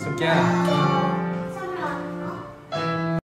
So.